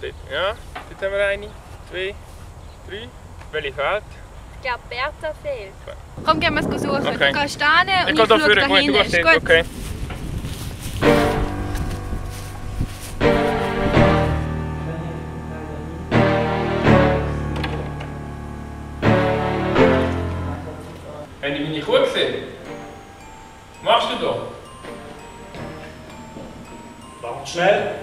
dort, ja, dort haben wir eine, zwei, drei. Welche fehlt? Ich glaube, Bertha fehlt. Komm, gehen wir es suchen. Okay. Du gehst da hin und Ich ich, schaue da gut, hinten. dort, gut? okay. Haben die meine Kuh gesehen? Was machst du da? Warte schnell.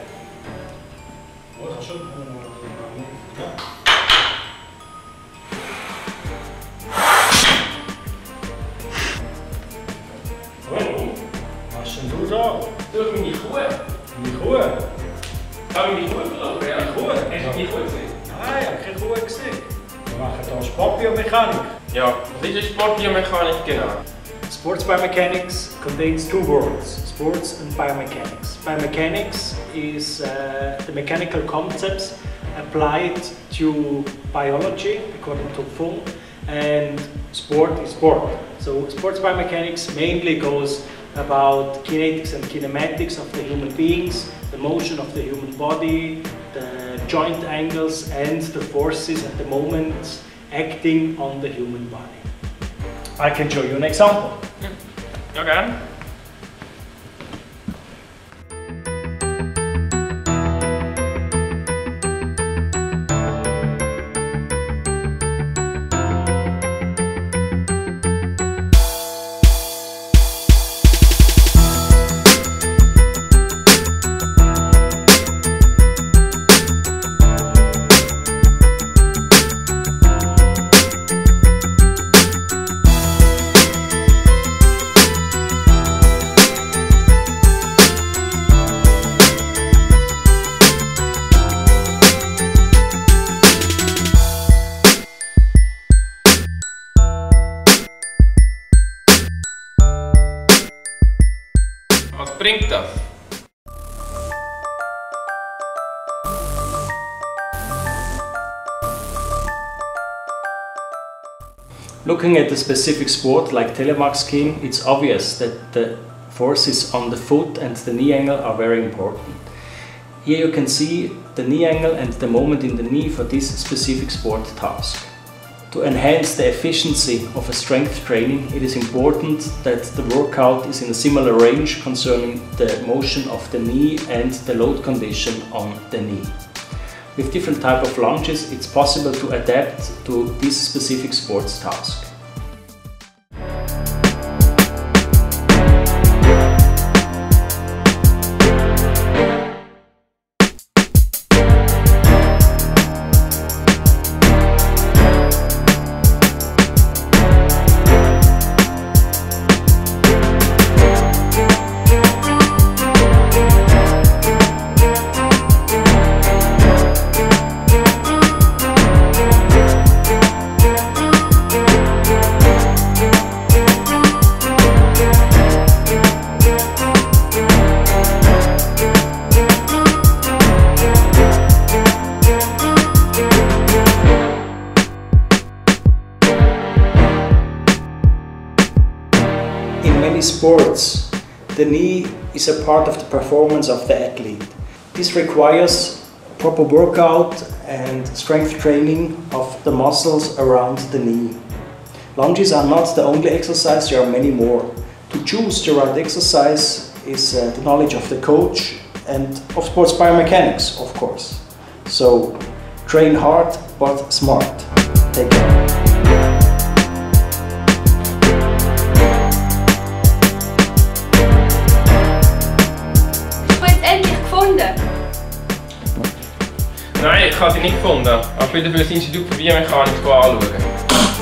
Sportbiomechanik. Ja, was ist Sportbiomechanik genau? Sports biomechanics contains two words, sports and biomechanics. Biomechanics is uh, the mechanical concepts applied to biology, according to Fung, and sport is sport. So sports biomechanics mainly goes about kinetics and kinematics of the human beings, the motion of the human body, the joint angles and the forces and the moments acting on the human body. I can show you an example. Ja, das? Looking at a specific sport like telemark skiing, it's obvious that the forces on the foot and the knee angle are very important. Here you can see the knee angle and the moment in the knee for this specific sport task. To enhance the efficiency of a strength training, it is important that the workout is in a similar range concerning the motion of the knee and the load condition on the knee. With different type of lunges, it's possible to adapt to this specific sports task. In many sports, the knee is a part of the performance of the athlete. This requires proper workout and strength training of the muscles around the knee. Lunges are not the only exercise, there are many more. To choose the right exercise is uh, the knowledge of the coach and of sports biomechanics, of course. So train hard but smart. Take care. Nein, ich habe sie nicht gefunden. Aber dafür das Institut für Biomechanik anschauen.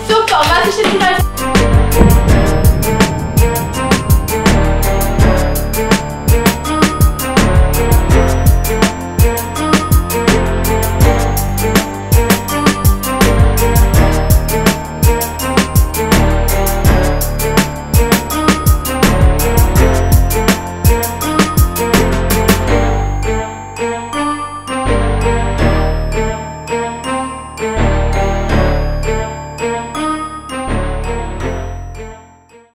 Super, was ist denn dein